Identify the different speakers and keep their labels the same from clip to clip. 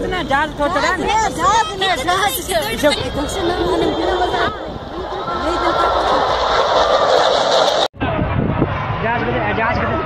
Speaker 1: जहाज़ ना जहाज़
Speaker 2: तो चला ना जहाज़ ना जहाज़ जब दक्षिण में मालूम किया बता। नहीं
Speaker 1: तो जहाज़ बजे जहाज़ बजे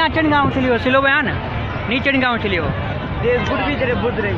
Speaker 1: नहीं वो गाँव चंडगांव सिलो बयान? वैन नहीं चंडगांव चलियो
Speaker 3: बुद्ध भी तेरे बुद्ध रही।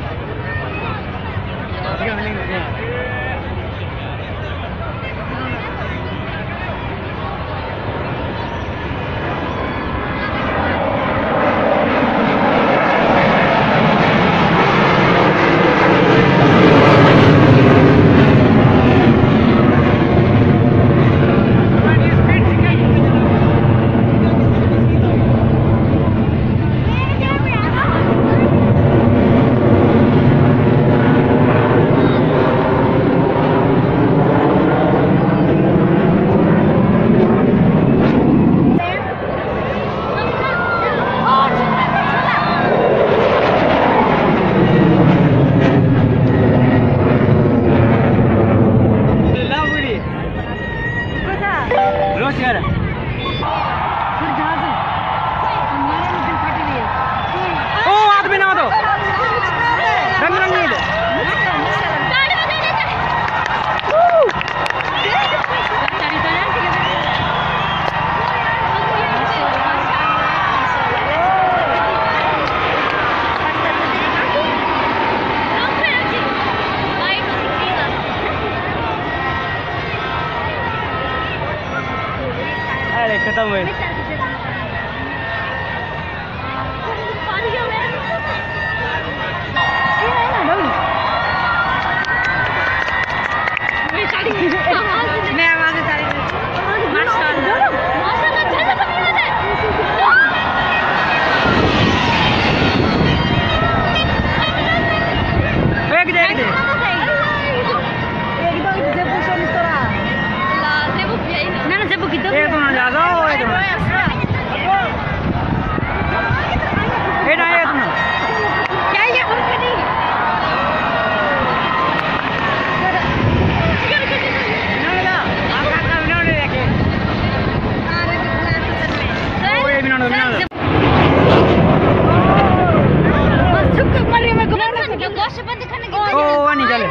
Speaker 1: ओ नहीं चले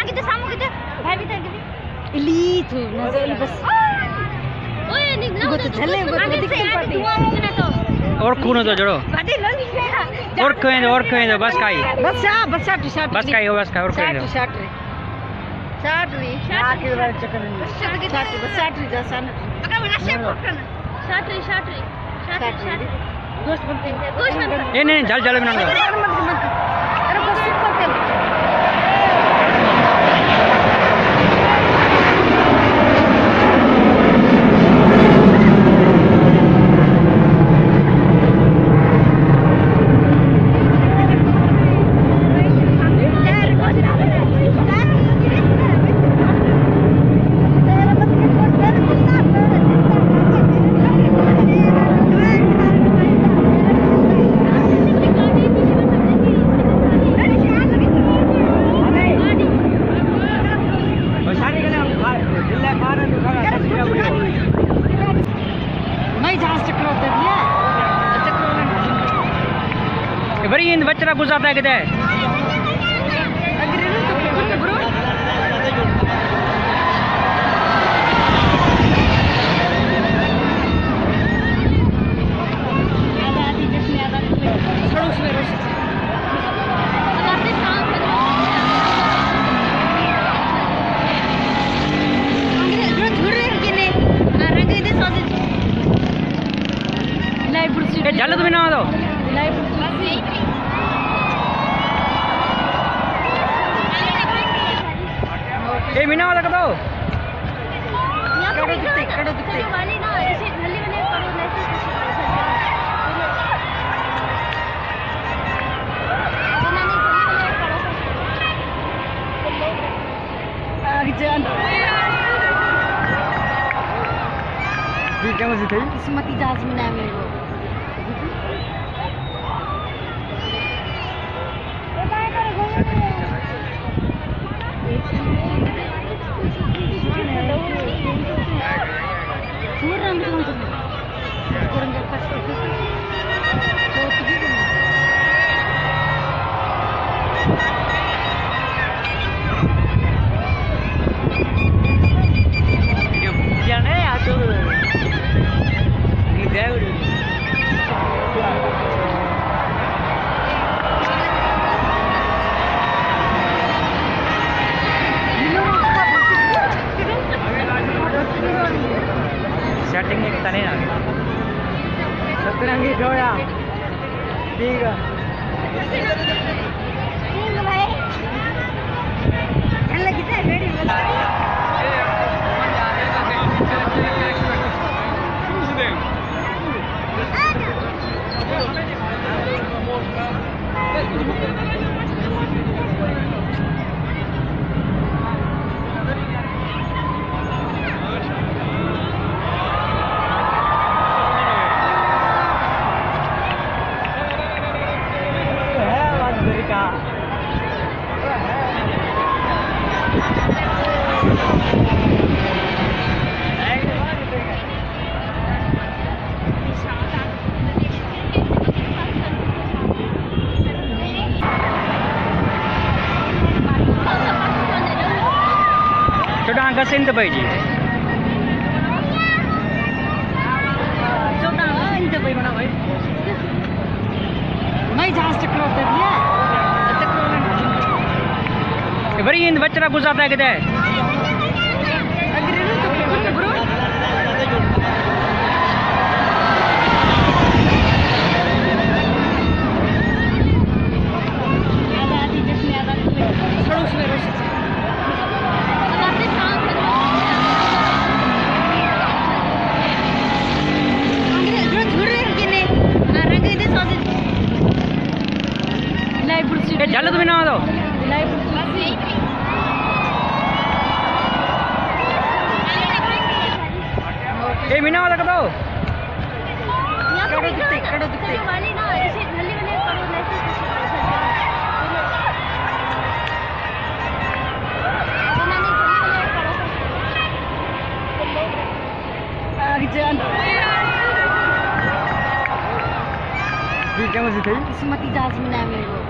Speaker 2: आगे तो सामू किते भाई भी तर
Speaker 4: Ili tu, nasa ili bas.
Speaker 2: ओए निकलो
Speaker 4: वो तो चले, वो तो दिक्कत पड़ती है।
Speaker 2: धुआँ होगा ना तो
Speaker 1: और खून तो जोड़ो
Speaker 2: बाटे लगी
Speaker 1: और कहीं दो और कहीं दो बस काई
Speaker 4: Bas sa, bas sa tu sa.
Speaker 1: बस काई हो बस काई और कहीं दो
Speaker 4: tu. Sa tu ni.
Speaker 3: आके वाला चक्कर नहीं
Speaker 4: Sa tu, bas sa tu dah sana.
Speaker 2: अगर बना शेप करना शाटरी शाटरी
Speaker 4: Sa
Speaker 2: शाटरी
Speaker 4: tu. Gos penting.
Speaker 2: Ghost penting.
Speaker 1: ये नहीं जल जल बिना बड़ी इन बच्चा गुजारता है किधर ये जल तो बिना दो ये बिना वाला का दो
Speaker 3: कडं दुखतंय, कडं दुखतंय.
Speaker 5: वाली ना ऐसे गली वाले पड़ो ऐसे
Speaker 3: अर्जन
Speaker 2: ती काय म्हणते ताई
Speaker 3: किस्मती जाजमीन आहे मेरे చూడండి చూడండి ఫస్ట్
Speaker 1: 漂
Speaker 2: 亮第一个。माझं घरी का
Speaker 1: छोटा कसं इंत पाहिजे
Speaker 3: नाही
Speaker 1: बरी इन बच्चा गुजारता
Speaker 5: कडो दुखते कडो दुखते वाली ना ऐसे गली वाले पड़ो ऐसे
Speaker 3: अर्जन
Speaker 2: ती काय म्हणते ताई
Speaker 3: किस्मती जाजमीन आहे